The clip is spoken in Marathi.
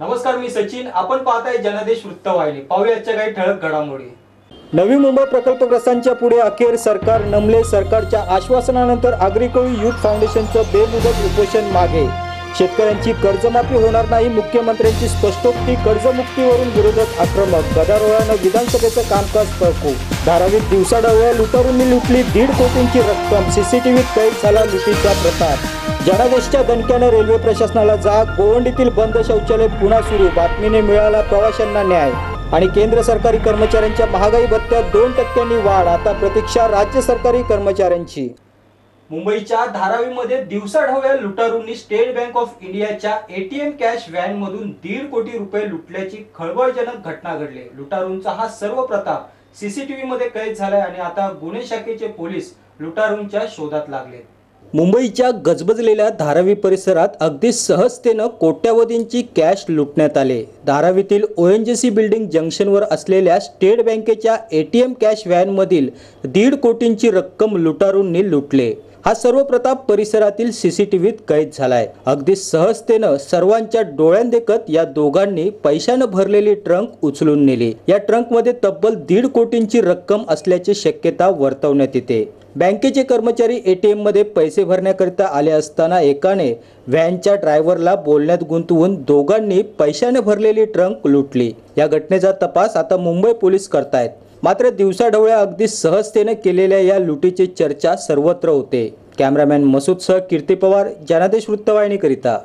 नमस्कार मी सचिन. आपण पाहताय जनादेश वृत्तवाहिनी. पाहूयाच्या काही ठळक घडामोडी. नवी मुंबई प्रकल्पग्रस्तांच्या पुढे अखेर सरकार नमले सरकारच्या आश्वासनानंतर आग्रिकोळी युथ फाउंडेशनचं बेमुदत उपोषण मागे. शेतकऱ्यांची कर्जमाफी होणार नाही मुख्यमंत्र्यांची स्पष्टोक्ती कर्जमुक्तीवरून विरोधक आक्रमक गदारोळानं विधानसभेचं कामकाज तहकूब. धारावीत दिवसाढवळ्या लुटारूंनी लुटली दीड कोटींची रक्कम सीसीटीव्हीत कैद झाला लुटीचा प्रकार. जनादेशच्या दणक्यानं रेल्वे प्रशासनाला जाग गोवंडीतील बंद शौचालय पुन्हा सुरू बातमीने मिळाला प्रवाशांना न्याय. आणि केंद्र सरकारी कर्मचाऱ्यांच्या महागाई भत्त्यात दोन टक्क्यांनी वाढ आता प्रतीक्षा राज्य सरकारी कर्मचाऱ्यांची. मुंबईच्या धारावीमध्ये दिवसाढवळ्या लुटारूंनी स्टेट बँक ऑफ इंडियाच्या एटीएम कॅश व्हॅन मधून दीड कोटी रुपये लुटल्याची खळबळजनक घटना घडली. लुटारूंचा हा सर्व प्रताप सीसीटीव्ही मध्ये कैद झालाय आणि आता गुन्हे शाखेचे पोलीस लुटारूंच्या शोधात लागले. मुंबईच्या गजबजलेल्या धारावी परिसरात अगदी सहजतेनं कोट्यावधींची कॅश लुटण्यात आले. धारावीतील O N G C building जंक्शनवर असलेल्या स्टेट बँकेच्या ए टी एम कॅश व्हॅनमधील दीड कोटींची रक्कम लुटारूंनी लुटले. हा सर्व प्रताप परिसरातील सीसीटीव्हीत कैद झालाय. अगदी सहजतेनं सर्वांच्या डोळ्यांदेखत या दोघांनी पैशानं भरलेली ट्रंक उचलून नेली. या ट्रंकमध्ये तब्बल दीड कोटींची रक्कम असल्याची शक्यता वर्तवण्यात येते. बँकेचे कर्मचारी एटीएममध्ये पैसे भरण्याकरिता आले असताना एकाने व्हॅनच्या ड्रायव्हरला बोलण्यात गुंतवून दोघांनी पैशाने भरलेली ट्रंक लुटली. या घटनेचा तपास आता मुंबई पोलीस करतायत. मात्र दिवसाढवळ्या अगदी सहजतेने केलेल्या या लुटीची चर्चा सर्वत्र होते. कॅमेरामॅन मसूदसह कीर्ती पवार जनादेश वृत्तवाहिनीकरिता.